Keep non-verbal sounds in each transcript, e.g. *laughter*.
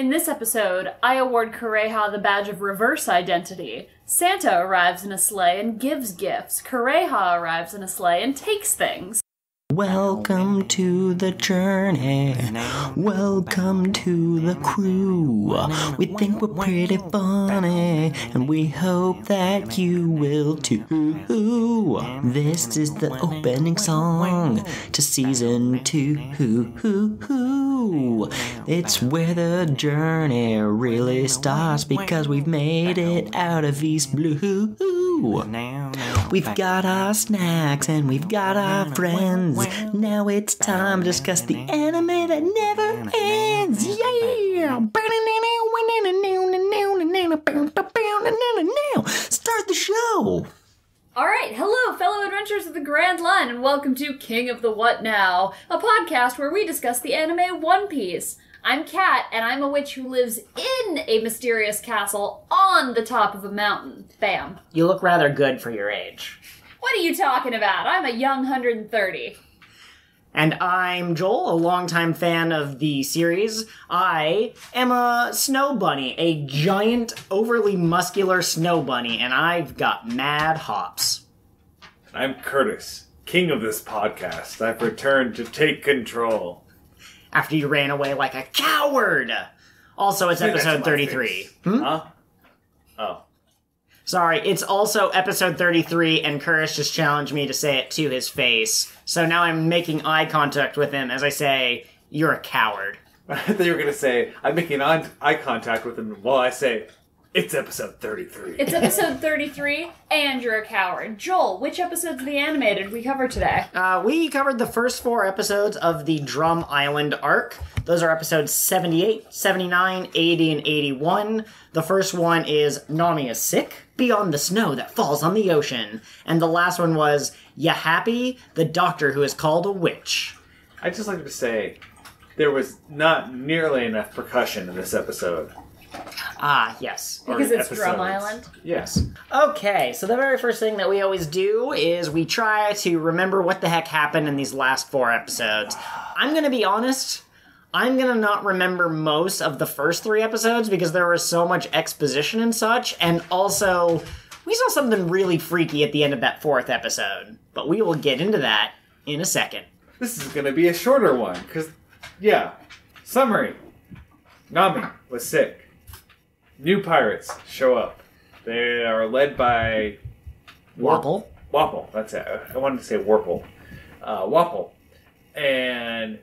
In this episode, I award Kureha the badge of reverse identity. Santa arrives in a sleigh and gives gifts. Kureha arrives in a sleigh and takes things. Welcome to the journey. Welcome to the crew. We think we're pretty funny, and we hope that you will too. This is the opening song to season two. It's where the journey really starts because we've made it out of East Blue. We've got our snacks and we've got our friends. Now it's time to discuss the anime that never ends. Yeah! Start the show! All right, hello, fellow adventurers of the Grand Line, and welcome to King of the What Now, a podcast where we discuss the anime One Piece. I'm Kat, and I'm a witch who lives in a mysterious castle on the top of a mountain. Bam. You look rather good for your age. What are you talking about? I'm a young 130. And I'm Joel, a longtime fan of the series. I am a snow bunny, a giant, overly muscular snow bunny, and I've got mad hops. I'm Curtis, king of this podcast. I've returned to take control. After you ran away like a coward! Also, it's *laughs* episode 33. Hmm? Huh? Oh. Sorry, it's also episode 33, and Curtis just challenged me to say it to his face. So now I'm making eye contact with him as I say, You're a coward. I thought you were going to say, I'm making eye contact with him while I say, it's episode 33. It's episode 33, and you're a coward. Joel, which episodes of the anime did we cover today? Uh, we covered the first four episodes of the Drum Island arc. Those are episodes 78, 79, 80, and 81. The first one is Nami is sick, beyond the snow that falls on the ocean. And the last one was Ya Happy, the doctor who is called a witch. I'd just like to say, there was not nearly enough percussion in this episode. Ah, yes. Or Because it's Drum. Island. Yes. Okay, so the very first thing that we always do is we try to remember what the heck happened in these last four episodes. I'm gonna be honest, I'm gonna not remember most of the first three episodes because there was so much exposition and such, and also we saw something really freaky at the end of that fourth episode. But we will get into that in a second. This is going to be a shorter one, because, yeah. Summary Nami was sick. New pirates show up. They are led by Wobble. Wapol, that's it. I wanted to say Warple. Uh, Wapol. And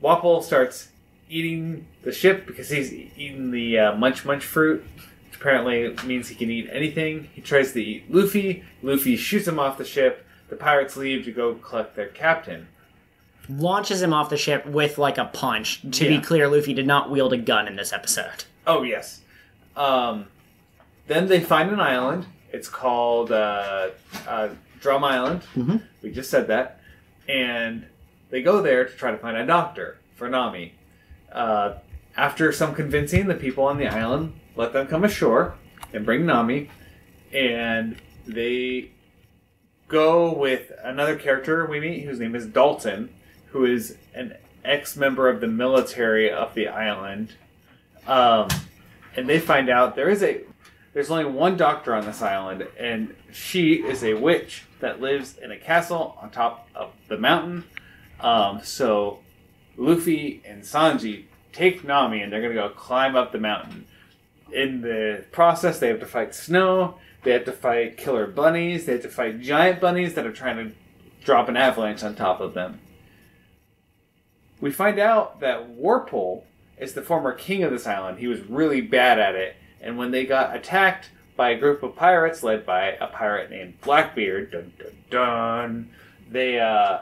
Wapol starts eating the ship because he's eating the uh, munch munch fruit, which apparently means he can eat anything. He tries to eat Luffy. Luffy shoots him off the ship. The pirates leave to go collect their captain. Launches him off the ship with like a punch. To be clear, Luffy did not wield a gun in this episode. Oh, yes. Um, then they find an island. It's called uh, uh, Drum Island. Mhm. We just said that. And they go there to try to find a doctor for Nami. Uh, after some convincing, the people on the island let them come ashore and bring Nami. And they go with another character we meet whose name is Dalton, who is an ex member of the military of the island. Um, and they find out there is a there's only one doctor on this island, and she is a witch that lives in a castle on top of the mountain. Um, so Luffy and Sanji take Nami, and they're gonna go climb up the mountain. In the process, they have to fight snow. They have to fight killer bunnies. They have to fight giant bunnies that are trying to drop an avalanche on top of them. We find out that Wapol is the former king of this island. He was really bad at it, and when they got attacked by a group of pirates led by a pirate named Blackbeard, dun dun dun, they uh,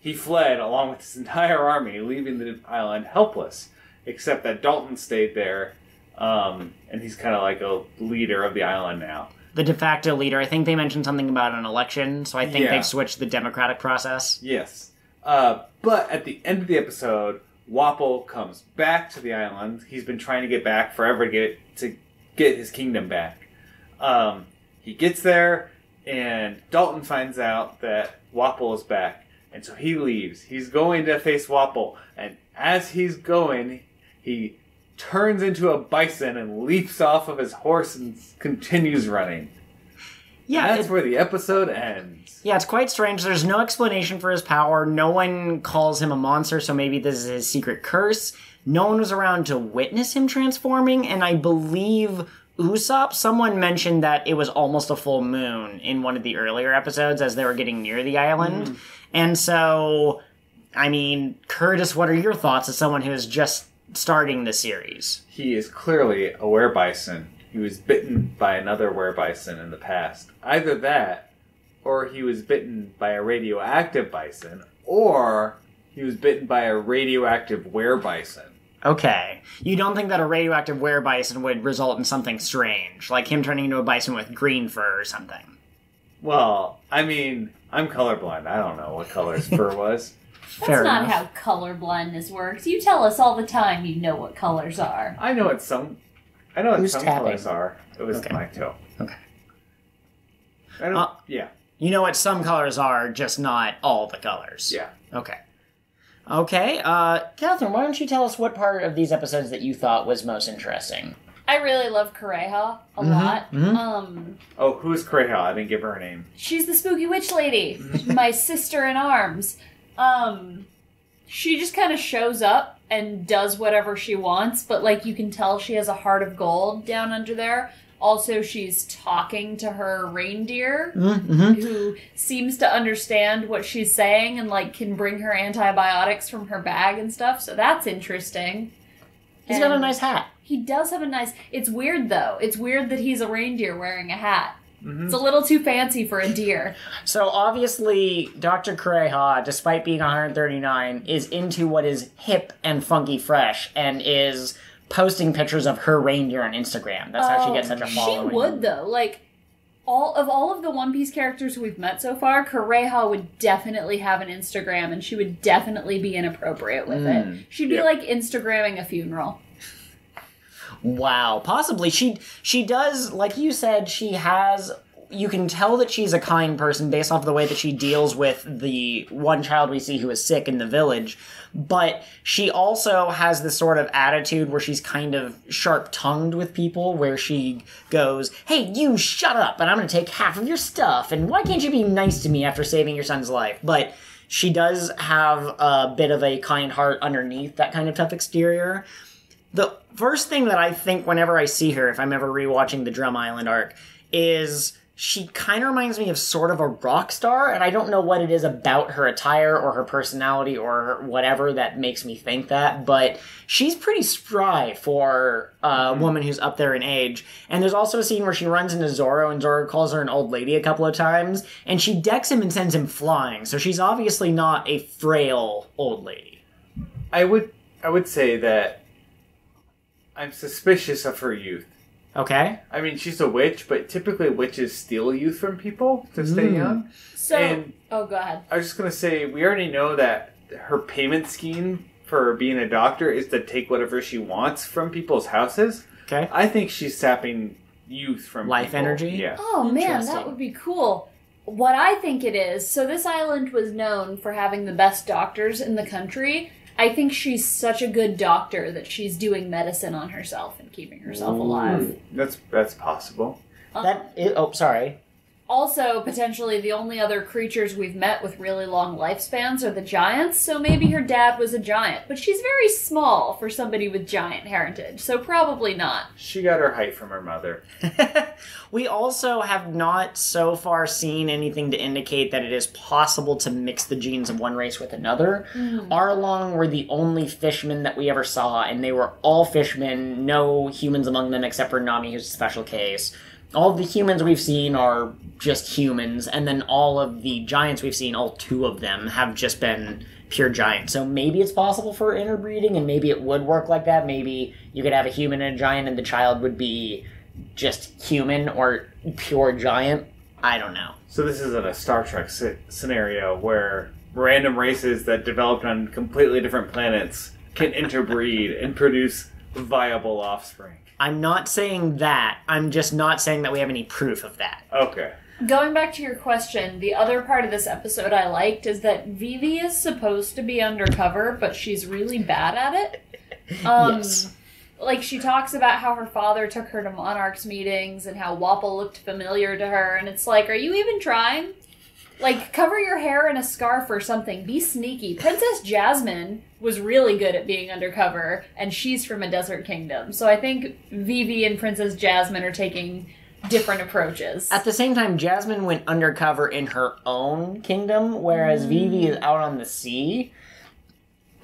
he fled along with his *laughs* entire army, leaving the island helpless. Except that Dalton stayed there, um, and he's kind of like a leader of the island now. the de facto leader. I think they mentioned something about an election, so I think Yeah. they've switched the democratic process. Yes. Uh, but at the end of the episode, Wapol comes back to the island. He's been trying to get back forever to get to get his kingdom back. Um, he gets there, and Dalton finds out that Wapol is back, and so he leaves. He's going to face Wapol, and as he's going, he turns into a bison and leaps off of his horse and continues running. Yeah, That's it- where the episode ends. yeah, it's quite strange. There's no explanation for his power. No one calls him a monster, so maybe this is his secret curse. No one was around to witness him transforming, and I believe Usopp, someone mentioned that it was almost a full moon in one of the earlier episodes as they were getting near the island. Hmm. And so, I mean, Curtis, what are your thoughts as someone who is just starting the series? He is clearly a werebison. He was bitten by another werebison in the past. Either that, or he was bitten by a radioactive bison, or he was bitten by a radioactive werebison. Okay. You don't think that a radioactive werebison would result in something strange, like him turning into a bison with green fur or something? Well, I mean, I'm colorblind. I don't know what color his *laughs* fur was. That's Fair not enough. how color blindness works. You tell us all the time you know what colors are. I know what some. I know what Who's some tapping? colors are. It was Okay. my toe. Okay. I don't, Uh, yeah, You know what some colors are, just not all the colors. yeah. Okay. Okay, uh, Catherine, why don't you tell us what part of these episodes that you thought was most interesting? I really love Kureha a Mhm, lot. mhm. Um, Oh, who's Kreha? I didn't give her a name. she's the spooky witch lady, *laughs* my sister in arms. Um, she just kind of shows up and does whatever she wants, but like you can tell she has a heart of gold down under there. Also, she's talking to her reindeer, Mm-hmm. who seems to understand what she's saying and like can bring her antibiotics from her bag and stuff. So that's interesting. He's got a nice hat. He does have a nice. It's weird though. It's weird that he's a reindeer wearing a hat. Mhm. It's a little too fancy for a deer. So obviously, Dr. Kureha, despite being 139, is into what is hip and funky fresh and is posting pictures of her reindeer on Instagram. That's how she Oh, gets such a following. She would though. Like all of all of the One Piece characters we've met so far, Kureha would definitely have an Instagram, and she would definitely be inappropriate with Mm, it. She'd be yep. like Instagramming a funeral. Wow, possibly she she does like you said she has you can tell that she's a kind person based off the way that she deals with the one child we see who is sick in the village, but she also has this sort of attitude where she's kind of sharp-tongued with people where she goes, "Hey, you shut up and I'm going to take half of your stuff and why can't you be nice to me after saving your son's life?" But she does have a bit of a kind heart underneath that kind of tough exterior the first thing that I think whenever I see her, if I'm ever rewatching the Drum Island arc, is she kind of reminds me of sort of a rock star, and I don't know what it is about her attire or her personality or whatever that makes me think that, but she's pretty spry for a mm-hmm. woman who's up there in age. And there's also a scene where she runs into Zoro, and Zoro calls her an old lady a couple of times, and she decks him and sends him flying, so she's obviously not a frail old lady. I would I would say that I'm suspicious of her youth. Okay? I mean, she's a witch, but typically witches steal youth from people to stay Mm. young. So, And- oh, go ahead. I was just gonna say we already know that her payment scheme for being a doctor is to take whatever she wants from people's houses. Okay? I think she's sapping youth from Life people. energy? Yeah. Oh man, that would be cool. What I think it is, so this island was known for having the best doctors in the country. I think she's such a good doctor that she's doing medicine on herself and keeping herself alive. That's that's possible. That is, oh, sorry. Also, potentially the only other creatures we've met with really long lifespans are the giants, so maybe her dad was a giant. But she's very small for somebody with giant heritage, so probably not. She got her height from her mother. *laughs* we also have not so far seen anything to indicate that it is possible to mix the genes of one race with another. Hmm. Arlong were the only fishmen that we ever saw, and they were all fishmen, no humans among them except for Nami, who's a special case. All the humans we've seen are just humans, and then all of the giants we've seen, all two of them, have just been pure giants. So maybe it's possible for interbreeding, and maybe it would work like that. Maybe you could have a human and a giant, and the child would be just human or pure giant. I don't know. So this isn't a Star Trek sce- scenario where random races that developed on completely different planets can interbreed and produce viable offspring. I'm not saying that. I'm just not saying that we have any proof of that. Okay. Going back to your question, the other part of this episode I liked is that Vivi is supposed to be undercover, but she's really bad at it. *laughs* Um, Yes. like she talks about how her father took her to monarchs meetings and how Wapol looked familiar to her, and it's like, are you even trying? Like, cover your hair in a scarf or something. Be sneaky. Princess Jasmine was really good at being undercover, and she's from a desert kingdom. So I think Vivi and Princess Jasmine are taking different approaches. At the same time, Jasmine went undercover in her own kingdom, whereas mm. Vivi is out on the sea.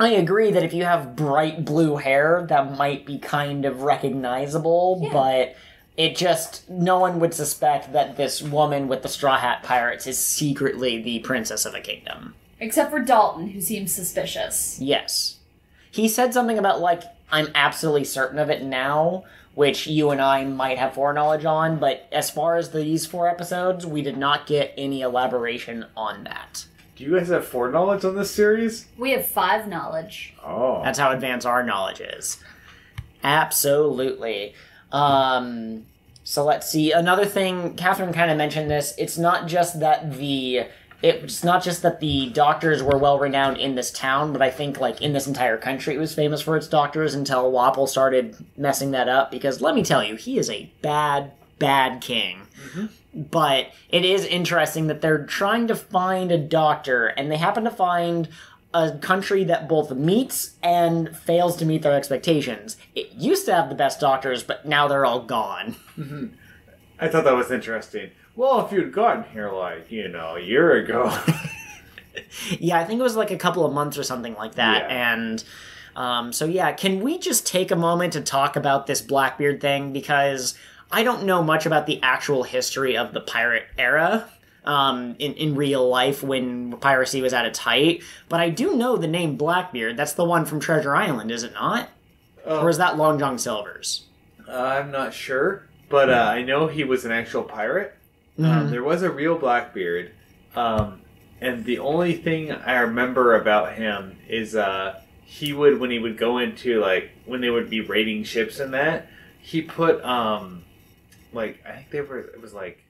I agree that if you have bright blue hair, that might be kind of recognizable, Yeah. but it just no one would suspect that this woman with the straw hat pirates is secretly the princess of a kingdom. Except for Dalton, who seems suspicious. Yes. He said something about like I'm absolutely certain of it now, which you and I might have foreknowledge on, but as far as these four episodes, we did not get any elaboration on that. Do you guys have foreknowledge on this series? We have five knowledge. Oh. That's how advanced our knowledge is. Absolutely. Um, so let's see. Another thing, Catherine kind of mentioned this. It's not just that the it's not just that the doctors were well renowned in this town, but I think like in this entire country, it was famous for its doctors until Wapol started messing that up. Because let me tell you, he is a bad, bad king. But it is interesting that they're trying to find a doctor, and they happen to find a country that both meets and fails to meet their expectations. It used to have the best doctors, but now they're all gone. I thought that was interesting. Well, if you'd gotten here, like, you know, a year ago. *laughs* Yeah, I think it was like a couple of months or something like that. Yeah. And um, so, yeah, can we just take a moment to talk about this Blackbeard thing? Because I don't know much about the actual history of the pirate era. Um, in, in real life, when piracy was at its height, but I do know the name Blackbeard. That's the one from Treasure Island, is it not? or is that Long John Silver's? I'm not sure, but uh, I know he was an actual pirate. Mm-hmm. Um, there was a real Blackbeard, um, and the only thing I remember about him is uh, he would when he would go into like when they would be raiding ships and that he put um, like I think they were it was like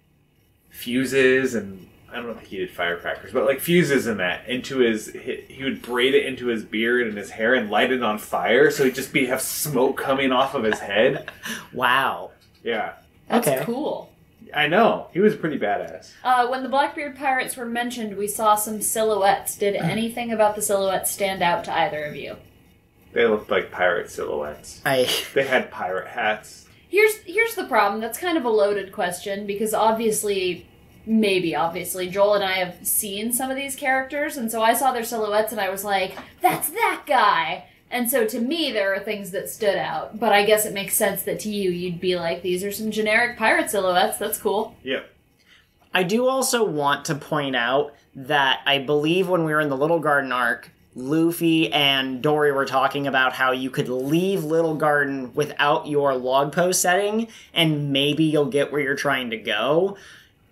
fuses and I don't know if he did firecrackers, but like fuses and that into his he, he would braid it into his beard and his hair and light it on fire, so he'd just be have smoke coming off of his head. *laughs* Wow. Yeah, That's Okay. cool. I know he was pretty badass. Uh, when the Blackbeard pirates were mentioned, we saw some silhouettes. Did *clears throat* anything about the silhouettes stand out to either of you? They looked like pirate silhouettes. I They had pirate hats. Here's here's the problem. That's kind of a loaded question because obviously, maybe obviously, Joel and I have seen some of these characters, and so I saw their silhouettes and I was like, "That's that guy." And so to me, there are things that stood out. But I guess it makes sense that to you, you'd be like, "These are some generic pirate silhouettes. That's cool." Yeah. I do also want to point out that I believe when we were in the Little Garden arc, Luffy and Dorry were talking about how you could leave Little Garden without your log post setting, and maybe you'll get where you're trying to go.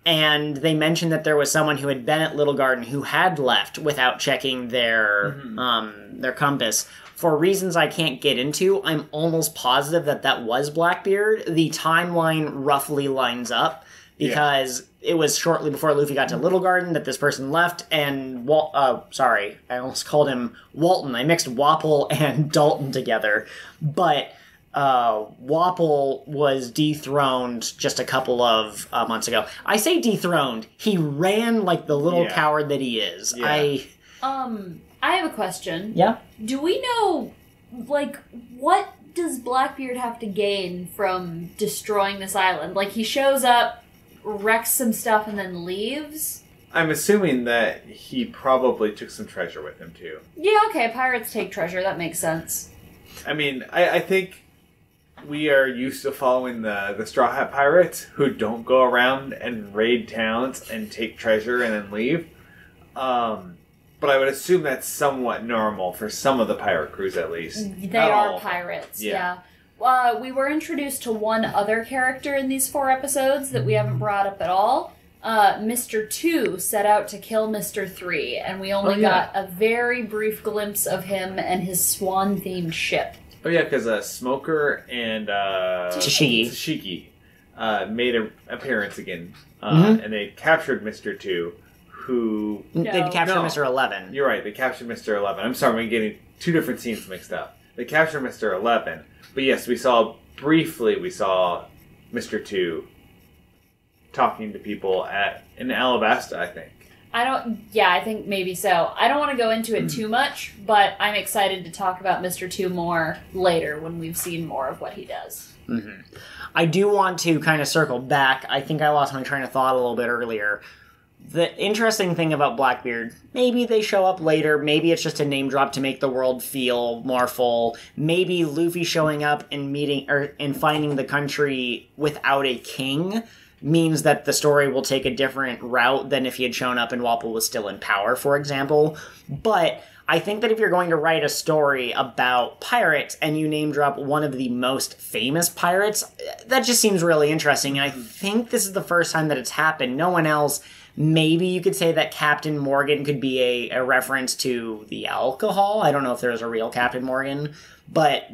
And they mentioned that there was someone who had been at Little Garden who had left without checking their um, their compass. For reasons I can't get into, I'm almost positive that that was Blackbeard. The timeline roughly lines up because it was shortly before Luffy got to Little Garden that this person left, and Wal- uh, sorry, I almost *laughs* called him Walton. I mixed Wapol *laughs* and Dalton together, but uh, Wapol was dethroned just a couple of uh, months ago. I say dethroned. He ran like the little Yeah. coward that he is. Yeah. I Um, I have a question. yeah. Do we know, like, what does Blackbeard have to gain from destroying this island? Like, he shows up, wrecks some stuff, and then leaves? I'm assuming that he probably took some treasure with him too. Yeah, okay, pirates take treasure, that makes sense. I mean, I, I think we are used to following the the Straw Hat Pirates who don't go around and raid towns and take treasure and then leave. Um, but I would assume that's somewhat normal for some of the pirate crews, at least. They Not are all. pirates, yeah. Yeah. Uh, we were introduced to one other character in these four episodes that we haven't brought up at all. Uh, Mr. 2 set out to kill Mr. 3, and we only Oh, yeah. got a very brief glimpse of him and his swan themed ship. Oh yeah, because uh, Smoker and uh, Tashigi. Tashigi uh, made an appearance again, uh, Mhm. and they captured Mister Two, who they captured No. Mr. Eleven. You're right. They captured Mr. Eleven. I'm sorry, I'm getting two different scenes mixed up. They captured Mr. Eleven, But yes, we saw briefly. We saw Mister Two talking to people at in Alabasta, I think. I don't. Yeah, I think maybe so. I don't want to go into it hmm. too much, but I'm excited to talk about Mr. Two more later when we've seen more of what he does. Mm-hmm. I do want to kind of circle back. I think I lost my train of thought a little bit earlier. The interesting thing about Blackbeard, maybe they show up later, maybe it's just a name drop to make the world feel more full. Maybe Luffy showing up and meeting or and finding the country without a king means that the story will take a different route than if he had shown up and Wapol was still in power, for example. But I think that if you're going to write a story about pirates and you name drop one of the most famous pirates, that just seems really interesting. And I think this is the first time that it's happened. No one else. Maybe you could say that Captain Morgan could be a, a reference to the alcohol. I don't know if there's a real Captain Morgan, but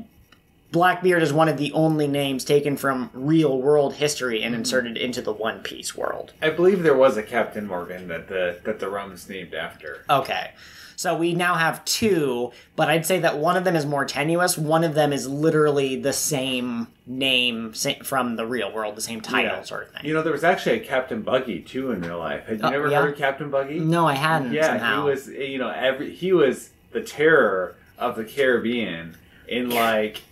Blackbeard is one of the only names taken from real world history and mm-hmm. inserted into the One Piece world. I believe there was a Captain Morgan that the that the rum's named after. Okay. So we now have two, but I'd say that one of them is more tenuous. One of them is literally the same name from the real world, the same title Yeah. sort of thing. You know, there was actually a Captain Buggy too in real life. Had you Oh, never yeah? heard of Captain Buggy? no, I hadn't Yeah, somehow. he was. You know, every he was the terror of the Caribbean in like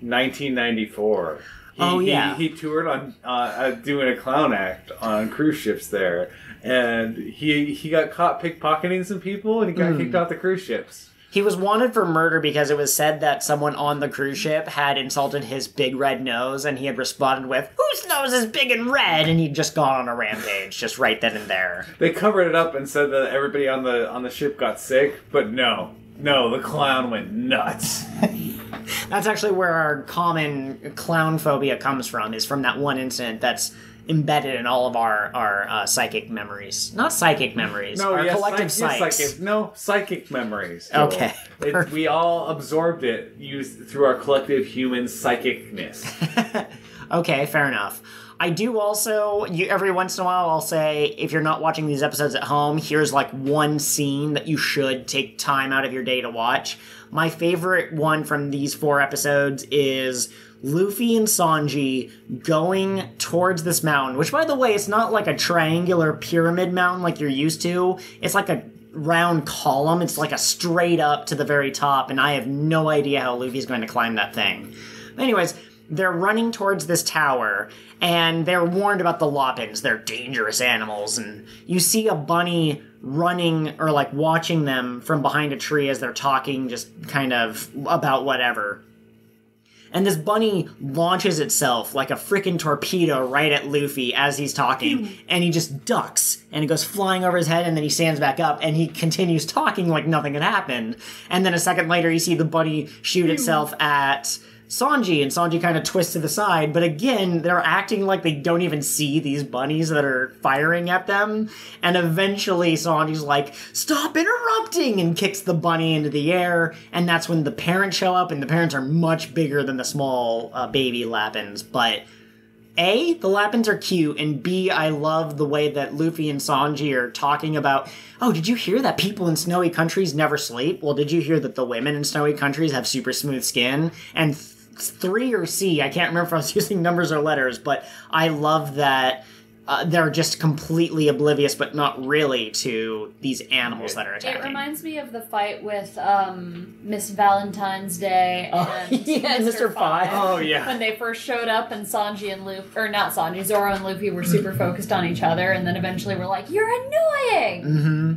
1994. He, Oh, yeah. he, he toured on uh, uh, doing a clown act on cruise ships there, and he he got caught pickpocketing some people, and he got hmm. kicked off the cruise ships. He was wanted for murder because it was said that someone on the cruise ship had insulted his big red nose, and he had responded with, Whose nose is big and red? And he'd just gone on a rampage, just right then and there. They covered it up and said that everybody on the on the ship got sick, but no, no, the clown went nuts. *laughs* That's actually where our common clown phobia comes from, is from that one incident that's embedded in all of our, our uh, psychic memories. Not psychic memories, No, our yes, collective psych- yes, psychic, no psychic memories. Joel. *laughs* Okay. It, we all absorbed it used through our collective human psychicness. *laughs* Okay, fair enough. I do also, you, every once in a while, I'll say, if you're not watching these episodes at home, here's like one scene that you should take time out of your day to watch. My favorite one from these four episodes is Luffy and Sanji going towards this mountain, which, by the way, it's not like a triangular pyramid mountain like you're used to. It's like a round column. It's like a straight up to the very top, and I have no idea how Luffy's going to climb that thing. Anyways, they're running towards this tower and they're warned about the Lapins. They're dangerous animals. And you see a bunny running or like watching them from behind a tree as they're talking, just kind of about whatever. And this bunny launches itself like a freaking torpedo right at Luffy as he's talking, *laughs* and he just ducks and it goes flying over his head, and then he stands back up and he continues talking like nothing had happened. And then a second later, you see the bunny shoot itself at Sanji, and Sanji kind of twists to the side, but again, they're acting like they don't even see these bunnies that are firing at them. And eventually, Sanji's like, Stop interrupting! and kicks the bunny into the air. And that's when the parents show up, and the parents are much bigger than the small uh, baby Lapins. But A, the Lapins are cute, and B, I love the way that Luffy and Sanji are talking about. Oh, did you hear that people in snowy countries never sleep? Well, did you hear that the women in snowy countries have super smooth skin? And th- three or C, I can't remember if I was *laughs* using numbers or letters, but I love that uh, they're just completely oblivious, but not really, to these animals that are attacking. It reminds me of the fight with um, Miss Valentine's Day Oh, and *laughs* yeah, and Mr. Five. Oh yeah. when they first showed up and Sanji and Luffy, or not Sanji, Zoro and Luffy were super focused on each other, and then eventually were like, "You're annoying." hmm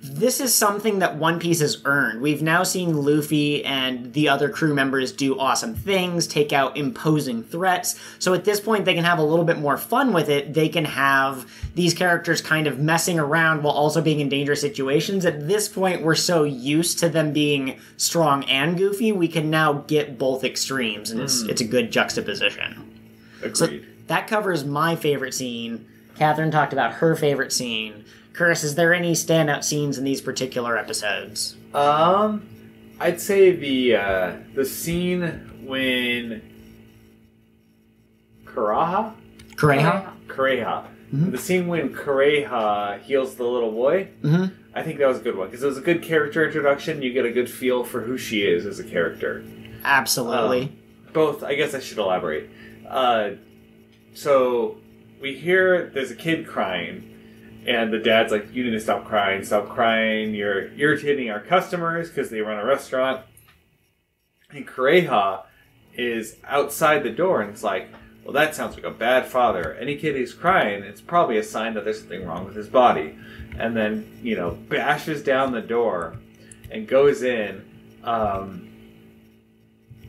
This is something that One Piece has earned. We've now seen Luffy and the other crew members do awesome things, take out imposing threats. So at this point, they can have a little bit more fun with it. They can have these characters kind of messing around while also being in dangerous situations. At this point, we're so used to them being strong and goofy, we can now get both extremes, and it's, hmm. it's a good juxtaposition. Agreed. That covers my favorite scene. Catherine talked about her favorite scene. Chris, is there any standout scenes in these particular episodes? Um, I'd say the uh, the scene when Karaha, Kureha? Kureha, Mhm. the scene when Kureha heals the little boy. Mhm. I think that was a good one because it was a good character introduction. You get a good feel for who she is as a character. Absolutely. both. I guess I should elaborate. Uh, so we hear there's a kid crying, and the dad's like, "You need to stop crying. Stop crying. You're irritating our customers because they run a restaurant." And Kureha is outside the door, and it's like, "Well, that sounds like a bad father. Any kid who's crying, it's probably a sign that there's something wrong with his body." And then you know bashes down the door and goes in. Um,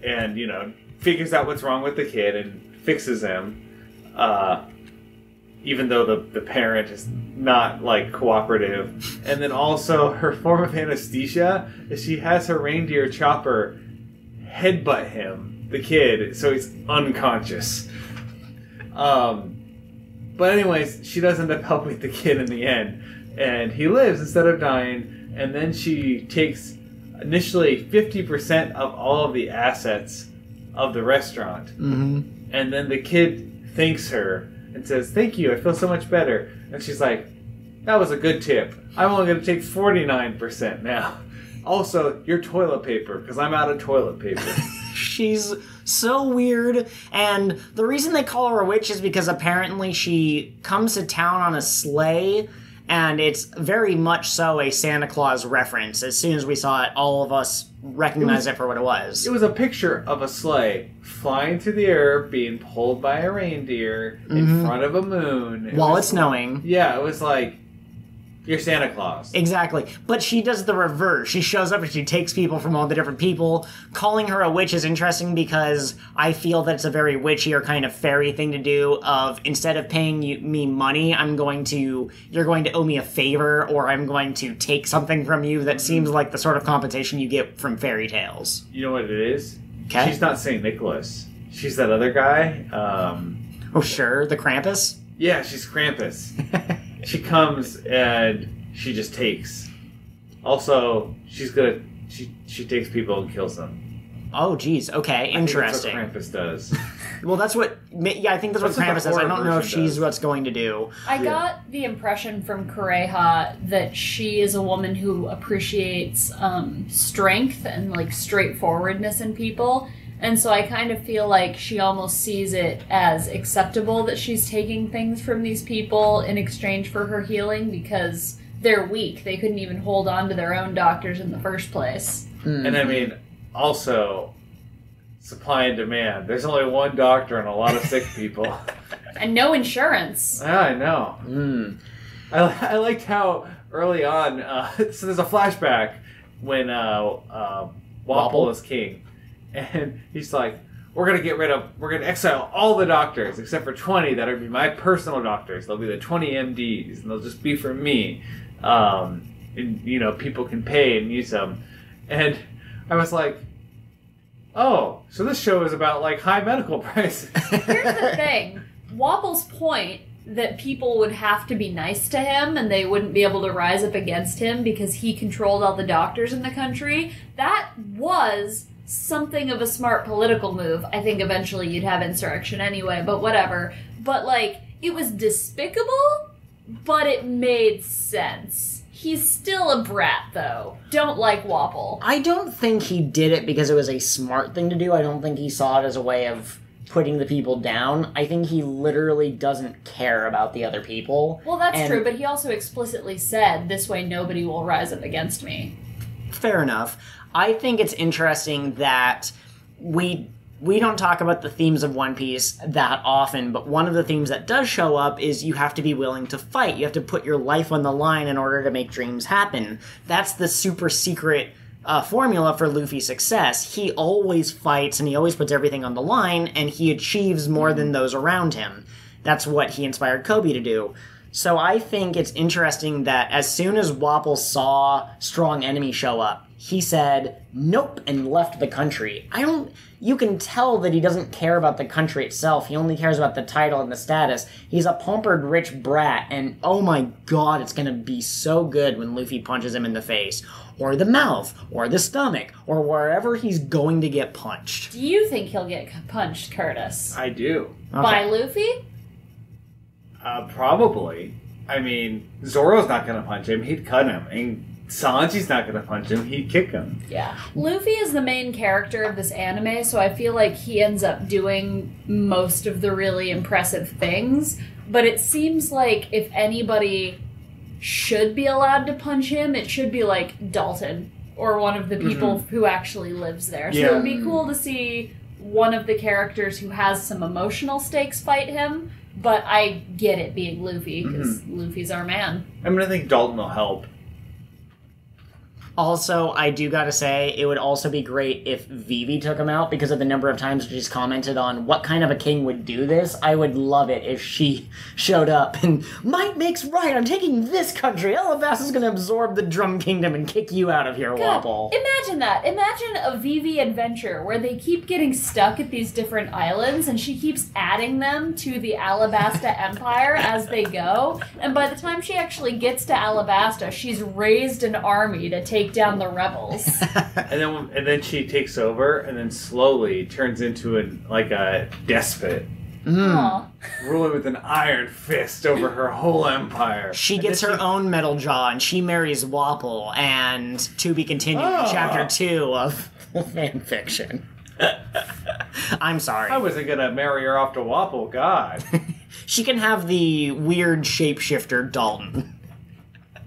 and you know figures out what's wrong with the kid and fixes him uh, even though the, the parent is not like cooperative and then also her form of anesthesia is she has her reindeer chopper headbutt him the kid so he's unconscious um, but anyways she does end up helping the kid in the end and he lives instead of dying and then she takes initially 50% of all of the assets of the restaurant. Mm-hmm. And then the kid thanks her and says, Thank you, I feel so much better. And she's like, That was a good tip. I'm only going to take 49% now. Also, your toilet paper, because I'm out of toilet paper. *laughs* She's so weird, and the reason they call her a witch is because apparently she comes to town on a sleigh, and it's very much so a Santa Claus reference. As soon as we saw it, all of us recognized it, for what it was. it was a picture of a sleigh flying through the air, being pulled by a reindeer in mm-hmm. front of a moon. It While was- it's snowing. Yeah, it was like, You're Santa Claus. Exactly. But she does the reverse. She shows up and she takes people from all the different people. Calling her a witch is interesting because I feel that it's a very witchy or kind of fairy thing to do of instead of paying you, me money, I'm going to you're going to owe me a favor or I'm going to take something from you that seems like the sort of compensation you get from fairy tales. You know what it is? She's not St. Nicholas. She's that other guy. Um, Oh sure, the Krampus? yeah, she's Krampus. *laughs* she comes and she just takes. Also, she's gonna she she takes people and kills them. Oh geez, okay, I think interesting. That's what Krampus does. *laughs* Well that's what yeah, I think that's, That's what what Krampus does. I don't know if she's does. what's going to do. I Yeah. got the impression from Kureha that she is a woman who appreciates um, strength and like straightforwardness in people. And so I kind of feel like she almost sees it as acceptable that she's taking things from these people in exchange for her healing because they're weak. They couldn't even hold on to their own doctors in the first place. and I mean, also, supply and demand. There's only one doctor and a lot of sick people. *laughs* *laughs* And no insurance. yeah, I know. Mm. I, I liked how early on, uh, *laughs* so there's a flashback when uh, uh, Wapol Wapol? is king, and he's like, "We're gonna get rid of, we're gonna exile all the doctors except for 20 that are be my personal doctors. They'll be the 20 MDs, and they'll just be for me. Um, and you know, people can pay and use them." And I was like, "Oh, so this show is about like high medical *laughs* prices." Here's the *laughs* thing Wobble's point that people would have to be nice to him and they wouldn't be able to rise up against him because he controlled all the doctors in the country, that was something of a smart political move. I think eventually you'd have insurrection anyway, but whatever. But, like, it was despicable, but it made sense. He's still a brat, though. Don't like Wobble. I don't think he did it because it was a smart thing to do. I don't think he saw it as a way of putting the people down. I think he literally doesn't care about the other people. Well, that's And- true, but he also explicitly said, this way nobody will rise up against me. Fair enough. I think it's interesting that we we don't talk about the themes of One Piece that often, but one of the themes that does show up is you have to be willing to fight. You have to put your life on the line in order to make dreams happen. That's the super secret uh, formula for Luffy's success. He always fights and he always puts everything on the line, and he achieves more than those around him. That's what he inspired Koby to do. So I think it's interesting that as soon as Wapol saw Strong Enemy show up, he said, nope, and left the country. I don't. You can tell that he doesn't care about the country itself. He only cares about the title and the status. He's a pampered rich brat, and oh my god, it's gonna be so good when Luffy punches him in the face, or the mouth, or the stomach, or wherever he's going to get punched. Do you think he'll get punched, Curtis? I do. By Luffy? Uh, probably. I mean, Zoro's not going to punch him. He'd cut him and Sanji's not gonna punch him. He'd kick him. Yeah. Luffy is the main character of this anime, so I feel like he ends up doing most of the really impressive things. But it seems like if anybody should be allowed to punch him, it should be like Dalton or one of the mm-hmm. people who actually lives there. So Yeah. it would be cool to see one of the characters who has some emotional stakes fight him. But I get it being Luffy because mm-hmm. Luffy's our man. I mean, I think Dalton will help. Also, I do gotta say, it would also be great if Vivi took him out because of the number of times she's commented on what kind of a king would do this. I would love it if she *laughs* showed up and might makes right. I'm taking this country. Alabasta's gonna absorb the Drum Kingdom and kick you out of here, God, Wobble. imagine that. Imagine a Vivi adventure where they keep getting stuck at these different islands and she keeps adding them to the Alabasta *laughs* Empire as they go. And by the time she actually gets to Alabasta, she's raised an army to take down the rebels. *laughs* And then and then she takes over, and then slowly turns into a like a despot, mm. Aw. ruling with an iron fist over her whole empire. She And gets her she- own metal jaw and she marries Wapol, and to be continued in Oh. chapter two of *laughs* fan fiction. *laughs* I'm sorry. I wasn't gonna marry her off to Wapol. God. She can have the weird shapeshifter Dalton.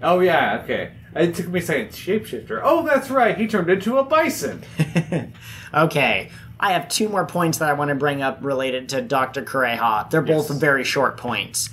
oh yeah. Okay. It took me a second. Shapeshifter. Oh, that's right. He turned into a bison. *laughs* Okay, I have two more points that I want to bring up related to Dr. Kureha. They're both Yes. very short points.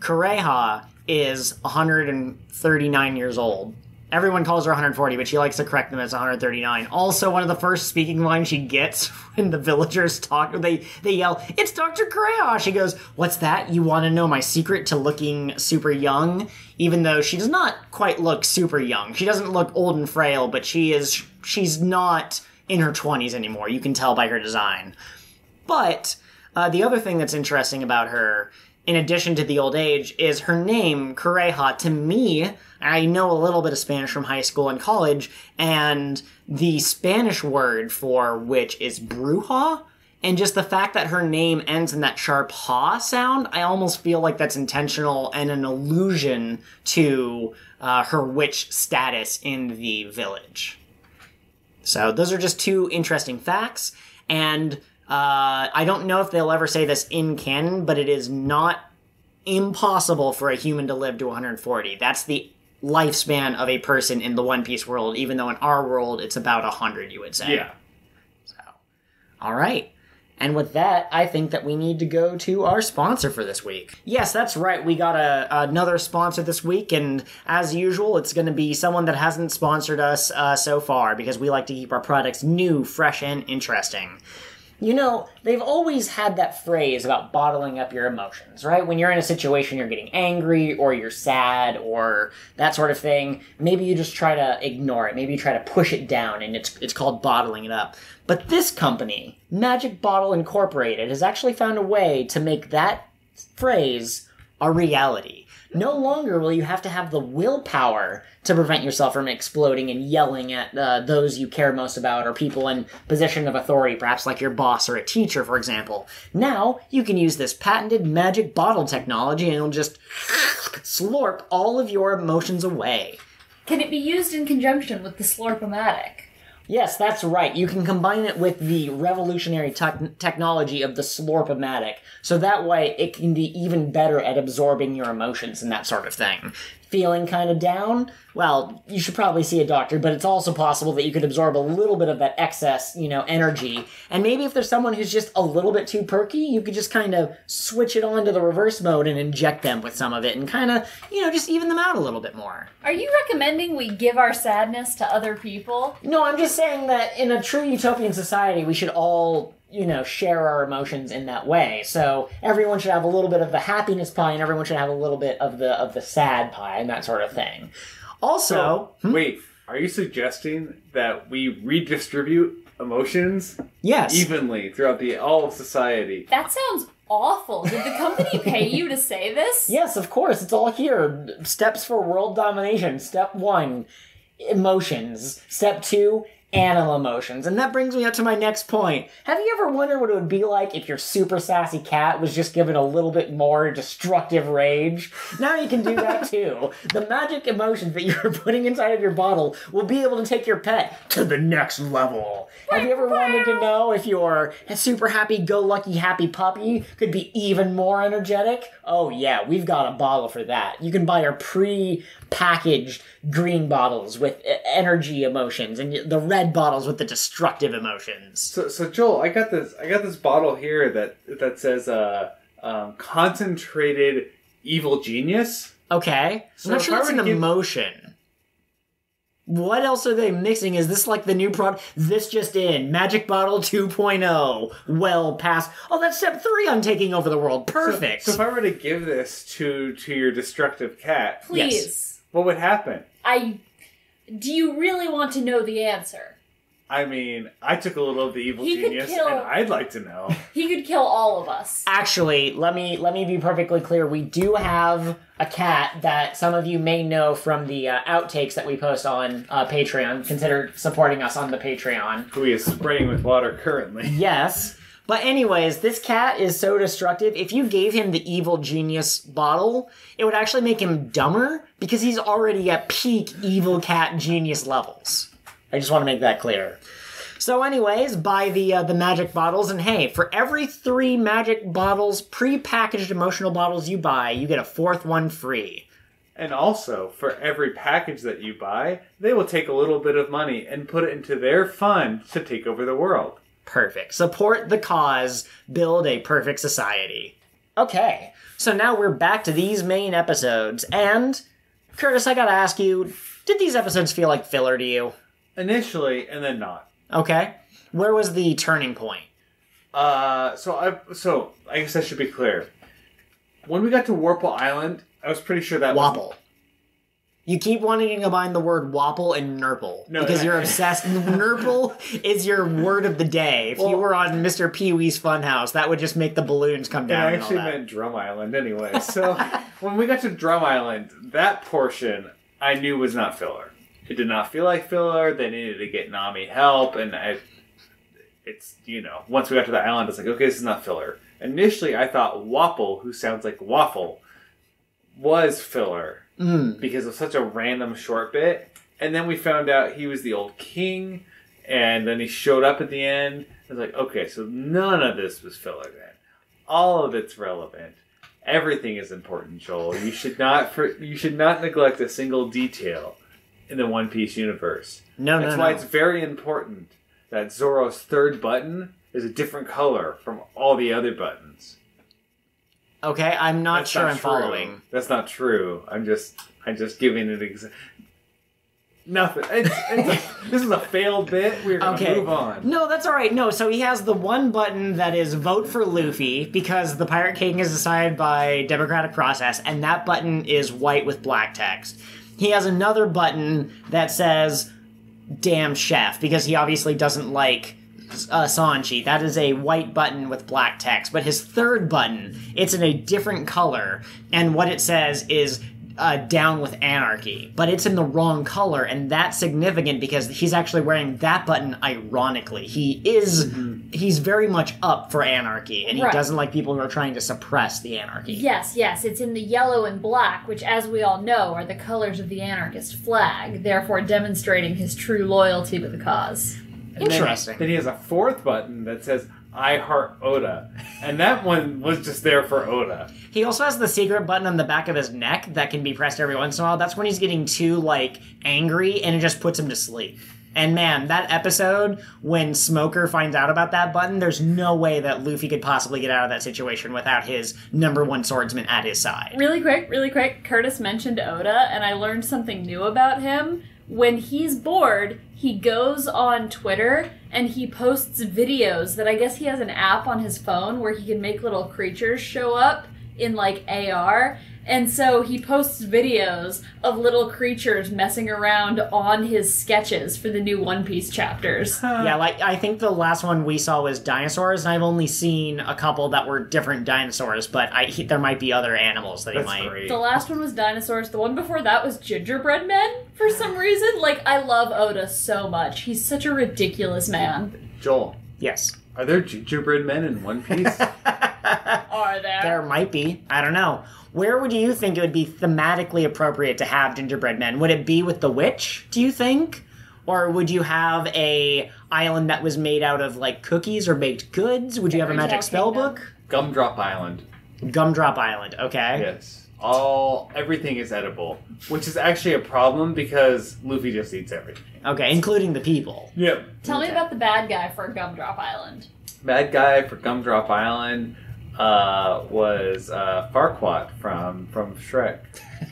Kureha is 139 years old. Everyone calls her 140, but she likes to correct them as 139. Also, one of the first speaking lines she gets *laughs* when the villagers talk, they they yell, "It's Dr. Kureha!" She goes, "What's that? You want to know my secret to looking super young?" Even though she does not quite look super young, she doesn't look old and frail, but she is she's not in her 20s anymore. You can tell by her design. But uh, the other thing that's interesting about her, in addition to the old age, is her name, Kureha. To me, I know a little bit of Spanish from high school and college, and the Spanish word for which is bruja. And just the fact that her name ends in that sharp ha sound, I almost feel like that's intentional and an allusion to uh, her witch status in the village. So those are just two interesting facts, and uh, I don't know if they'll ever say this in canon, but it is not impossible for a human to live to 140. That's the lifespan of a person in the One Piece world, even though in our world it's about a 100, you would say. Yeah. So, all right. And with that, I think that we need to go to our sponsor for this week. Yes, that's right. We got a, another sponsor this week, and as usual, it's going to be someone that hasn't sponsored us uh, so far because we like to keep our products new, fresh, and interesting. You know, they've always had that phrase about bottling up your emotions, right? When you're in a situation you're getting angry or you're sad or that sort of thing, maybe you just try to ignore it. Maybe you try to push it down and it's it's called bottling it up. But this company, Magic Bottle Incorporated, has actually found a way to make that phrase a reality. No longer will you have to have the willpower to prevent yourself from exploding and yelling at uh, those you care most about or people in position of authority, perhaps like your boss or a teacher, for example. Now you can use this patented magic bottle technology and it'll just slurp all of your emotions away. Can it be used in conjunction with the Slurpomatic? Yes, that's right. You can combine it with the revolutionary tech technology of the Slorpomatic, so that way it can be even better at absorbing your emotions and that sort of thing. Feeling kind of down? Well, you should probably see a doctor, but it's also possible that you could absorb a little bit of that excess, you know, energy. And maybe if there's someone who's just a little bit too perky, you could just kind of switch it on to the reverse mode and inject them with some of it and kind of, you know, just even them out a little bit more. Are you recommending we give our sadness to other people? No, I'm just saying that in a true utopian society, we should all, you know, share our emotions in that way. So everyone should have a little bit of the happiness pie, and everyone should have a little bit of the of the sad pie, and that sort of thing. Also, So, hmm? wait, are you suggesting that we redistribute emotions yes, evenly throughout the all of society? That sounds awful. Did the company pay you to say this? *laughs* yes, of course, it's all here. Steps for world domination. Step one, emotions. Step two, animal emotions. And that brings me up to my next point. Have you ever wondered what it would be like if your super sassy cat was just given a little bit more destructive rage? Now you can do that *laughs* too. The magic emotions that you're putting inside of your bottle will be able to take your pet to the next level. Have you ever wanted to know if your super happy go lucky happy puppy could be even more energetic? Oh yeah, we've got a bottle for that. You can buy our pre packaged green bottles with energy emotions and the red bottles with the destructive emotions. So, so Joel, I got this. I got this bottle here that that says uh, um, concentrated evil genius. Okay. So I'm not if sure I that's were an to give- emotion. What else are they mixing? Is this like the new product? This just in. Magic Bottle 2.0. Well past. Oh, that's step three on taking over the world. Perfect. So, if I were to give this to to your destructive cat, Please. What would happen? I. Do you really want to know the answer? I mean, I took a little of the evil He could genius, kill- and I'd like to know. *laughs* He could kill all of us. Actually, let me let me be perfectly clear. We do have a cat that some of you may know from the uh, outtakes that we post on uh, Patreon. Consider supporting us on the Patreon. Who he is spraying with water currently. *laughs* Yes. But anyways, this cat is so destructive. If you gave him the evil genius bottle, it would actually make him dumber because he's already at peak evil cat genius levels. I just want to make that clear. So, anyways, buy the uh, the magic bottles, and hey, for every three magic bottles, pre-packaged emotional bottles you buy, you get a fourth one free. And also, for every package that you buy, they will take a little bit of money and put it into their fund to take over the world. Perfect. Support the cause, build a perfect society. Okay, so now we're back to these main episodes, and Curtis, I gotta ask you, did these episodes feel like filler to you? Initially, and then not. Okay. Where was the turning point? Uh, so I so I guess I should be clear. When we got to Wapol Island, I was pretty sure that was Wobble. You keep wanting to combine the word wobble and nurple No, because you're obsessed. *laughs* nurple is your word of the day. If you were on Mr. Pee Wee's Funhouse, that would just make the balloons come down. I and all actually meant Drum Island anyway. *laughs* So when we got to Drum Island, that portion I knew was not filler. It did not feel like filler. They needed to get Nami help, and I, it's you know once we got to the island, it's like okay, this is not filler. Initially, I thought Wapol, who sounds like waffle, was filler Mm. because of such a random short bit, and then we found out he was the old king, and then he showed up at the end. I was like, okay, so none of this was filler then. All of it's relevant. Everything is important, Joel. You should not for, you should not neglect a single detail in the One Piece universe. No, That's no, why no. it's very important that Zoro's third button is a different color from all the other buttons. Okay, I'm not That's sure not I'm true. following. That's not true. I'm just I'm just giving an example. Nothing. It's, it's a, *laughs* this is a failed bit. We're gonna Okay. move on. No, that's all right. No, so he has the one button that is vote for Luffy because the Pirate King is decided by democratic process, and that button is white with black text. He has another button that says "damn chef" because he obviously doesn't like uh, Sanji. That is a white button with black text. But his third button, it's in a different color, and what it says is uh, down with anarchy, but it's in the wrong color, and that's significant because he's actually wearing that button ironically. He is, he's very much up for anarchy, and he Right. doesn't like people who are trying to suppress the anarchy. Yes, yes, it's in the yellow and black, which, as we all know, are the colors of the anarchist flag, therefore demonstrating his true loyalty to the cause. And then- Interesting. Then, he has a fourth button that says "I heart Oda," and that one was just there for Oda. He also has the secret button on the back of his neck that can be pressed every once in a while. That's when he's getting too, like, angry, and it just puts him to sleep. And man, that episode when Smoker finds out about that button, there's no way that Luffy could possibly get out of that situation without his number one swordsman at his side. Really quick, really quick, Curtis mentioned Oda, and I learned something new about him. When he's bored, he goes on Twitter and he posts videos that I guess he has an app on his phone where he can make little creatures show up in like AR. And so he posts videos of little creatures messing around on his sketches for the new One Piece chapters. yeah, like I think the last one we saw was dinosaurs, and I've only seen a couple that were different dinosaurs, but I he, there might be other animals that he might. great. The last one was dinosaurs. The one before that was gingerbread men for some *sighs* reason. Like, I love Oda so much. He's such a ridiculous man. Joel, Yes, are there gingerbread men in One Piece? *laughs* Are there? there might be. I don't know. Where would you think it would be thematically appropriate to have gingerbread men? Would it be with the witch? Do you think? Or would you have a island that was made out of like cookies or baked goods? Would you have a magic spell book? Gumdrop Island. Gumdrop Island. Okay. Yes. All everything is edible, which is actually a problem because Luffy just eats everything. Okay, including the people. Yep. Tell me about the bad guy for Gumdrop Island. Bad guy for Gumdrop Island uh, was uh, Farquaad from from Shrek.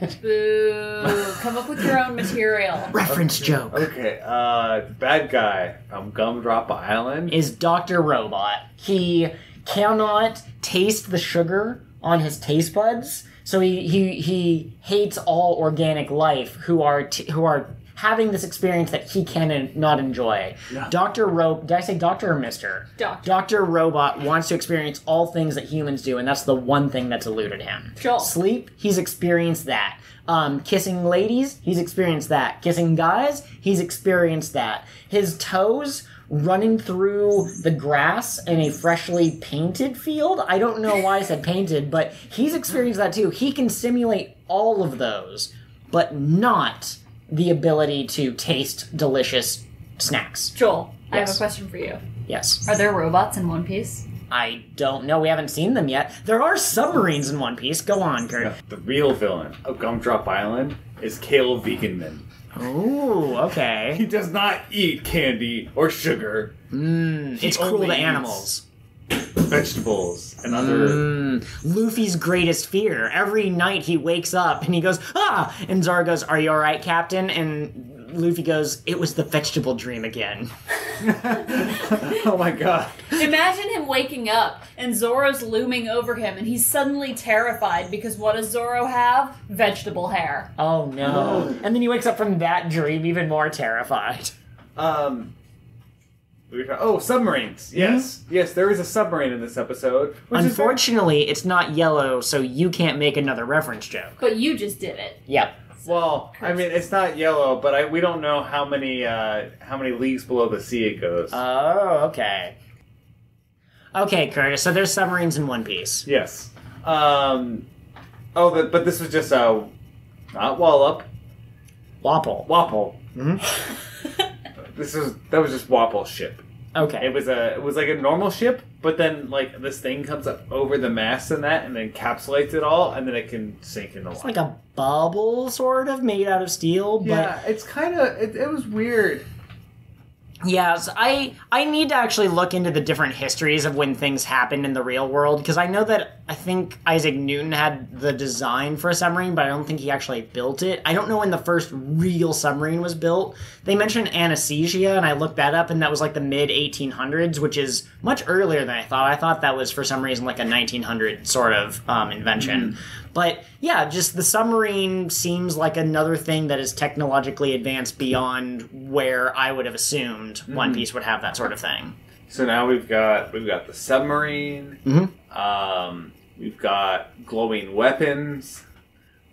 *laughs* Boo. Come up with your own material. *laughs* Reference joke. Okay. Uh, bad guy from Gumdrop Island. is Dr. Robot. He cannot taste the sugar on his taste buds, so he he, he hates all organic life who are t- who are having this experience that he cannot enjoy. Yeah. Dr. Ro did I say doctor or mister? Doctor. Dr. Robot wants to experience all things that humans do, and that's the one thing that's eluded him. Joel. Sleep, he's experienced that. Um, kissing ladies, he's experienced that. Kissing guys, he's experienced that. His toes running through the grass in a freshly painted field. I don't know why I said painted, but he's experienced that too. He can simulate all of those, but not the ability to taste delicious snacks. Joel, I have a question for you. Yes. Are there robots in One Piece? I don't know. We haven't seen them yet. There are submarines in One Piece. Go on, Kurt. The real villain of Gumdrop Island is Kale Veganman. Ooh, okay. He does not eat candy or sugar, Mm, it's cruel to animals. vegetables, and other. Mm, Luffy's greatest fear. Every night he wakes up and he goes, ah! And Zoro goes, Are you alright, Captain? And Luffy goes, It was the vegetable dream again. *laughs* oh my god. Imagine him waking up and Zoro's looming over him and he's suddenly terrified because what does Zoro have? Vegetable hair. Oh no. And then he wakes up from that dream even more terrified. Um. we were- Oh, submarines. Yes, yes. There is a submarine in this episode. Which very- Unfortunately, it's not yellow, so you can't make another reference joke. But you just did it. Yep. Well, I mean, it's not yellow, but I we don't know how many uh, how many leagues below the sea it goes. Oh, okay. Okay, Curtis, so there's submarines in One Piece. yes. Um. Oh, but, but this was just a not Wallop, Wapol. Wapol. Mhm. this was that was just Wapol's ship. Okay. It was a it was like a normal ship, but then like this thing comes up over the mast and that, and then encapsulates it all, and then it can sink in the It's water. like a bubble, sort of, made out of steel, but yeah, it's kind of it, it was weird. Yes, I I need to actually look into the different histories of when things happened in the real world because I know that I think Isaac Newton had the design for a submarine, but I don't think he actually built it. I don't know when the first real submarine was built. They mentioned anesthesia, and I looked that up, and that was like the mid 1800s, which is much earlier than I thought. I thought that was for some reason like a 1900 sort of um, invention. But yeah, just the submarine seems like another thing that is technologically advanced beyond where I would have assumed One Piece would have that sort of thing. So now we've got we've got the submarine. Mhm. Um, we've got glowing weapons.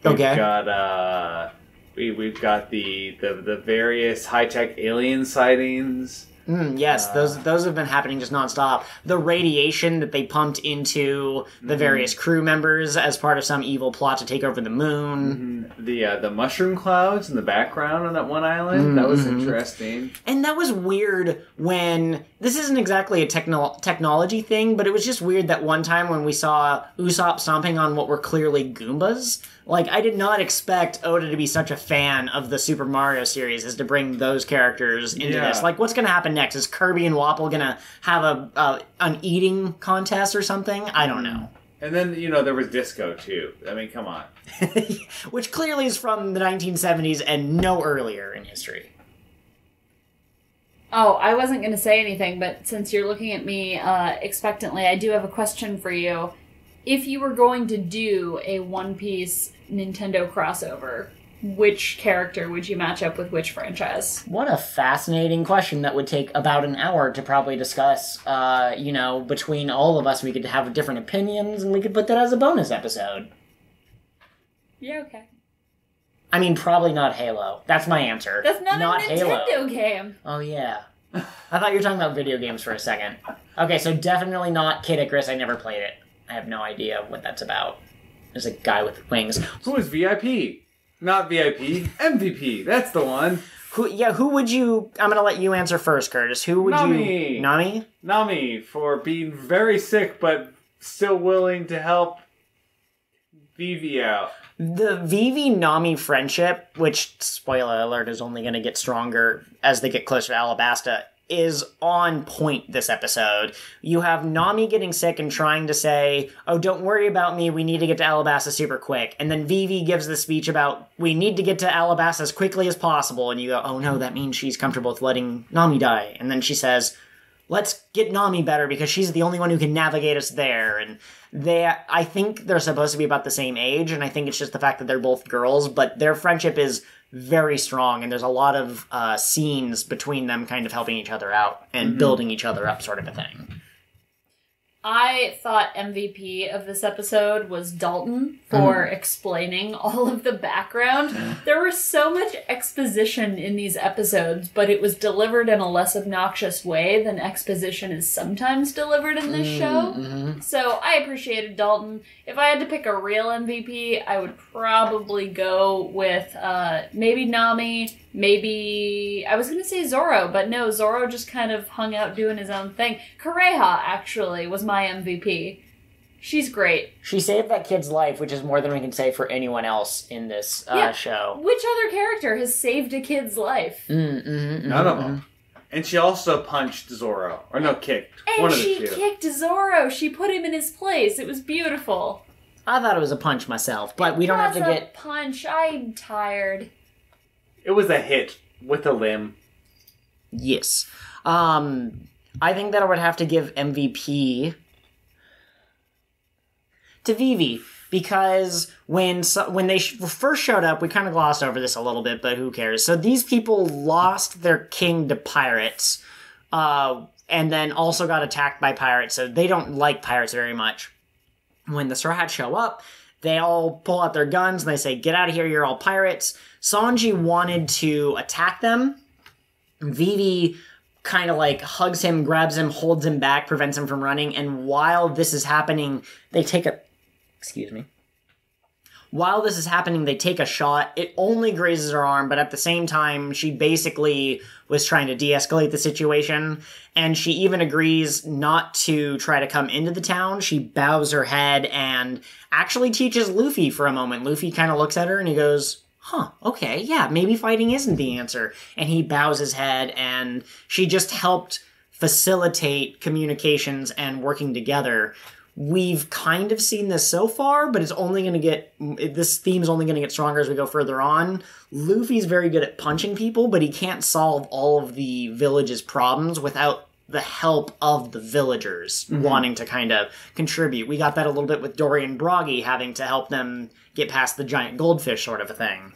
We've Okay. got uh, we we've got the the, the various high tech alien sightings. Mm, yes, Uh, those those have been happening just nonstop. The radiation that they pumped into the various crew members as part of some evil plot to take over the moon. The uh, the mushroom clouds in the background on that one island. That was Mhm. interesting. And that was weird when this isn't exactly a techno- technology thing, but it was just weird that one time when we saw Usopp stomping on what were clearly Goombas. Like, I did not expect Oda to be such a fan of the Super Mario series as to bring those characters into Yeah. this. Like, what's going to happen next? Is Kirby and Wapol going to have a, a an eating contest or something? I don't know. And then you know there was disco too. I mean, come on. *laughs* Which clearly is from the 1970s and no earlier in history. Oh, I wasn't going to say anything, but since you're looking at me uh, expectantly, I do have a question for you. if you were going to do a One Piece Nintendo crossover, which character would you match up with which franchise? What a fascinating question that would take about an hour to probably discuss. Uh, you know, between all of us, we could have different opinions and we could put that as a bonus episode. Yeah, okay. I mean, probably not Halo. That's my answer. That's not, a Nintendo Halo. game. Oh, yeah. I thought you were talking about video games for a second. Okay, so definitely not Kid Icarus. I never played it. I have no idea what that's about. There's a guy with wings. Who is VIP? Not VIP. MVP. That's the one. Who? Yeah, who would you? I'm gonna let you answer first, Curtis. Who would Nami. you? Nami. Nami for being very sick but still willing to help Vivi out. The Vivi Nami friendship, which spoiler alert is only going to get stronger as they get closer to Alabasta, is on point this episode. You have Nami getting sick and trying to say, "Oh, don't worry about me. We need to get to Alabasta super quick." And then Vivi gives the speech about, "We need to get to Alabasta as quickly as possible." And you go, "Oh no, that means she's comfortable with letting Nami die." And then she says, let's get Nami better because she's the only one who can navigate us there. And they, I think they're supposed to be about the same age, and I think it's just the fact that they're both girls, but their friendship is very strong, and there's a lot of uh, scenes between them kind of helping each other out and building each other up, sort of a thing. I thought MVP of this episode was Dalton for mm. explaining *laughs* all of the background. There was so much exposition in these episodes, but it was delivered in a less obnoxious way than exposition is sometimes delivered in this mm, show. Mm-hmm. So I appreciated Dalton. If I had to pick a real MVP, I would probably go with uh, maybe Nami, maybe I was gonna say Zoro, but no, Zoro just kind of hung out doing his own thing. Kureha actually was my MVP. She's great. She saved that kid's life, which is more than we can say for anyone else in this uh, Yeah. show. Which other character has saved a kid's life? Mm-mm-mm. None of them. And she also punched Zoro. Or no, kicked. And one of she the two. kicked Zoro. She put him in his place. It was beautiful. I thought it was a punch myself, but we don't have to a get. punch. I'm tired. It was a hit with a limb. Yes. Um, I think that I would have to give MVP to Vivi because when so, when they sh- first showed up, we kind of glossed over this a little bit, but who cares? So these people lost their king to pirates, uh, and then also got attacked by pirates. So they don't like pirates very much. When the Straw Hats show up, they all pull out their guns and they say, "Get out of here! You're all pirates." Sanji wanted to attack them. Vivi kind of like hugs him, grabs him, holds him back, prevents him from running. And while this is happening, they take a. Excuse me. While this is happening, they take a shot. It only grazes her arm, but at the same time, she basically was trying to de escalate the situation. And she even agrees not to try to come into the town. She bows her head and actually teaches Luffy for a moment. Luffy kind of looks at her and he goes, huh, okay, yeah, maybe fighting isn't the answer. And he bows his head, and she just helped facilitate communications and working together. We've kind of seen this so far, but it's only going to get this theme's only going to get stronger as we go further on. Luffy's very good at punching people, but he can't solve all of the village's problems without the help of the villagers mm-hmm. wanting to kind of contribute. We got that a little bit with Dorry and Brogy having to help them get past the giant goldfish sort of a thing.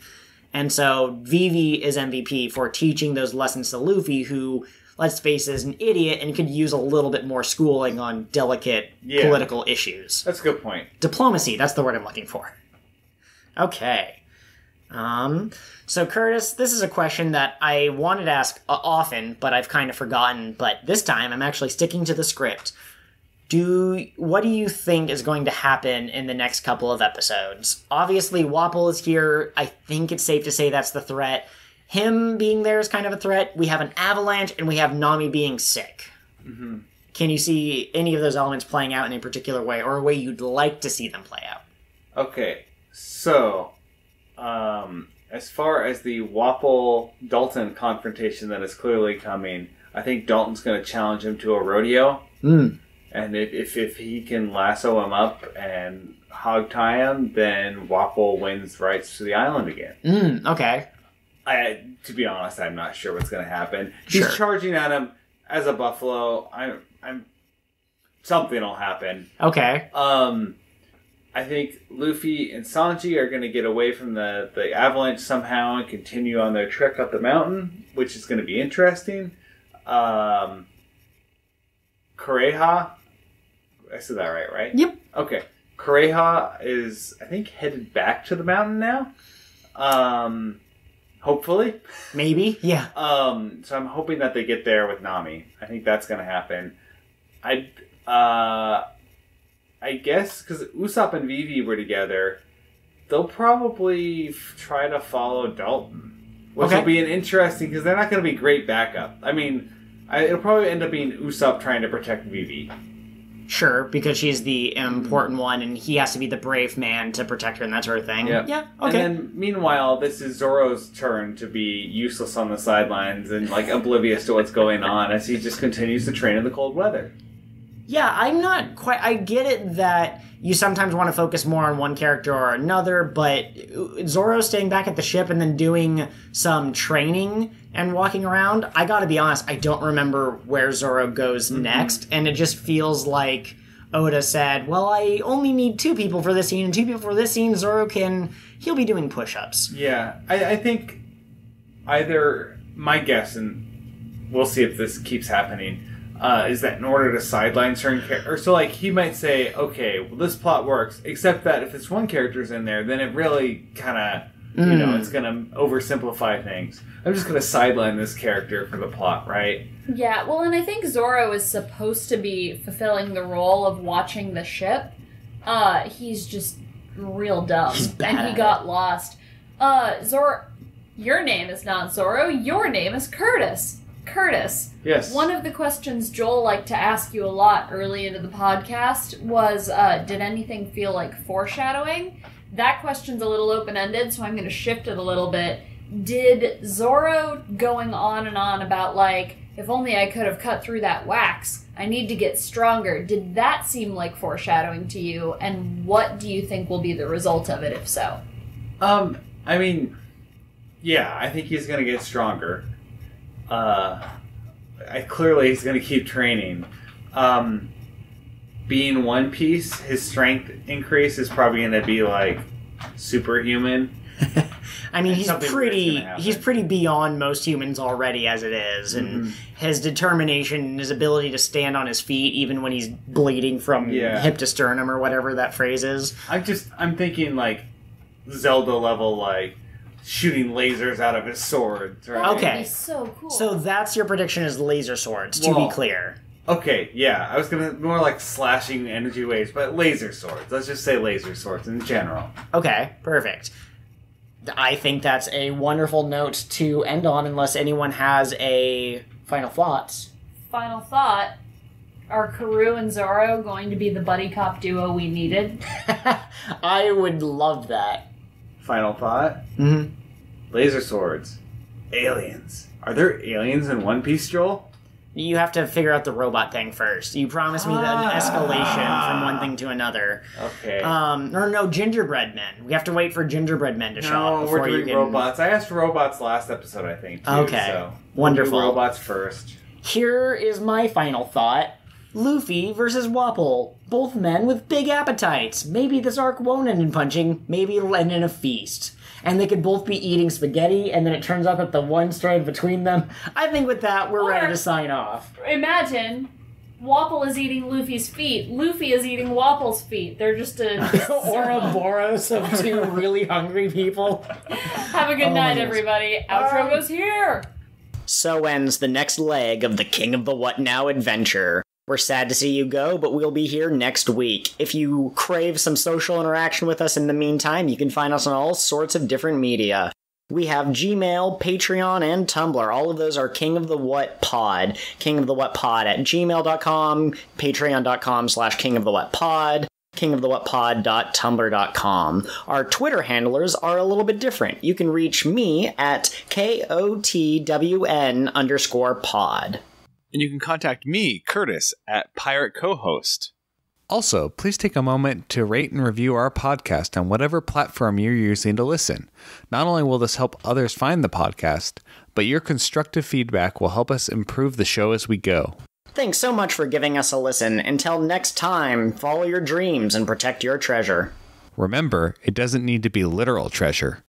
And so Vivi is MVP for teaching those lessons to Luffy, who, let's face it, is an idiot and could use a little bit more schooling on delicate Yeah. political issues. That's a good point. Diplomacy, that's the word I'm looking for. Okay. Um, so Curtis, this is a question that I wanted to ask often, but I've kind of forgotten. But this time, I'm actually sticking to the script. Do what do you think is going to happen in the next couple of episodes? Obviously, Wapol is here. I think it's safe to say that's the threat. Him being there is kind of a threat. We have an avalanche, and we have Nami being sick. Can you see any of those elements playing out in a particular way, or a way you'd like to see them play out? Okay, so um, as far as the Wapol Dalton confrontation that is clearly coming, I think Dalton's going to challenge him to a rodeo, Mm. And if, if if he can lasso him up and hog tie him, then Wapol wins rights to the island again. Mm, okay. I, to be honest, I'm not sure what's going to happen. Sure. He's charging at him as a buffalo. I'm, I'm, something will happen. Okay. Um, I think Luffy and Sanji are going to get away from the, the avalanche somehow and continue on their trek up the mountain, which is going to be interesting. Um, Kureha, I said that right, right? Yep. Okay. Kureha is, I think, headed back to the mountain now. Um, hopefully. Maybe. Yeah. Um, so I'm hoping that they get there with Nami. I think that's going to happen. I, uh, I guess because Usopp and Vivi were together, they'll probably f- try to follow Dalton, which Okay. will be an interesting because they're not going to be great backup. I mean, I, it'll probably end up being Usopp trying to protect Vivi. Sure, because she's the important mm-hmm. one, and he has to be the brave man to protect her and that sort of thing. Yeah. Yeah. And then, meanwhile, this is Zoro's turn to be useless on the sidelines and like *laughs* oblivious to what's going on as he just continues to train in the cold weather. Yeah, I'm not quite. I get it that you sometimes want to focus more on one character or another, but uh, Zoro staying back at the ship and then doing some training and walking around, I gotta be honest, I don't remember where Zoro goes mm-hmm. next, and it just feels like Oda said, Well, I only need two people for this scene, and two people for this scene, Zoro can. He'll be doing push ups. Yeah, I, I think either my guess, and we'll see if this keeps happening, uh, is that in order to sideline certain characters, so like he might say, okay, well this plot works, except that if this one character's in there, then it really kind of. You know, it's gonna oversimplify things. I'm just gonna sideline this character for the plot, right? Yeah, well, and I think Zoro is supposed to be fulfilling the role of watching the ship. Uh, he's just real dumb, He's bad and at he it. got lost. Uh, Zoro, your name is not Zoro. Your name is Curtis. Curtis. Yes. One of the questions Joel liked to ask you a lot early into the podcast was, uh, did anything feel like foreshadowing? That question's a little open ended, so I'm going to shift it a little bit. Did Zoro going on and on about, like, if only I could have cut through that wax, I need to get stronger, did that seem like foreshadowing to you? And what do you think will be the result of it, if so? Um, I mean, yeah, I think he's gonna get stronger. Uh, I clearly he's gonna keep training. Um, being One Piece, his strength increase is probably gonna be like superhuman. *laughs* I mean, he's pretty he's pretty beyond most humans already as it is, and his determination and his ability to stand on his feet even when he's bleeding from Yeah. hip to sternum or whatever that phrase is. I'm just I'm thinking like Zelda level, like shooting lasers out of his swords. Right? Okay. That'd be so cool. So that's your prediction is laser swords, to Well- be clear. Okay, yeah, I was gonna more like slashing energy waves, but laser swords. Let's just say laser swords in general. Okay, perfect. I think that's a wonderful note to end on unless anyone has a final thoughts. Final thought. Are Karoo and Zoro going to be the buddy cop duo we needed? *laughs* I would love that. Final thought. Mhm. Laser swords. Aliens. Are there aliens in One Piece, Joel? You have to figure out the robot thing first. You promised me the escalation from one thing to another. Okay. Um, or no, gingerbread men. We have to wait for gingerbread men to show up before we're you doing can. robots. I asked robots last episode, I think. Too, Okay. So Wonderful. We'll robots first. Here is my final thought. Luffy versus Wapol. Both men with big appetites. Maybe this arc won't end in punching, maybe it'll end in a feast. And they could both be eating spaghetti, and then it turns out that the one strand between them. I think with that, we're ready to sign off. Imagine Wapol is eating Luffy's feet. Luffy is eating Wapol's feet. They're just a. *laughs* Ouroboros of two *laughs* really hungry people. Have a good Oh night, everybody. Outro Um, goes here. So ends the next leg of the King of the What Now adventure. We're sad to see you go, but we'll be here next week. If you crave some social interaction with us in the meantime, you can find us on all sorts of different media. We have Gmail, Patreon, and Tumblr. All of those are King of the What Pod. King of the What Pod at gmail.com, patreon.com slash Kingofthewhat Pod, King of the What Pod, kingofthewhatpod.tumblr.com. Our Twitter handlers are a little bit different. You can reach me at K-O-T-W-N underscore pod. And you can contact me, Curtis, at Pirate Co-host. Also, please take a moment to rate and review our podcast on whatever platform you're using to listen. Not only will this help others find the podcast, but your constructive feedback will help us improve the show as we go. Thanks so much for giving us a listen. Until next time, follow your dreams and protect your treasure. Remember, it doesn't need to be literal treasure.